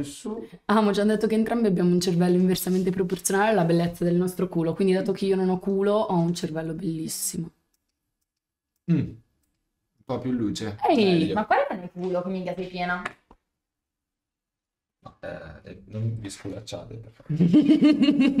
più su. Ah, Avevamo già detto che entrambi abbiamo un cervello inversamente proporzionale alla bellezza del nostro culo, quindi dato che io non ho culo, ho un cervello bellissimo. Mm. Un po' più luce. Ehi, Meglio. Ma qual è il culo che minchia sei piena? No, eh, eh non vi sculacciate, per favore.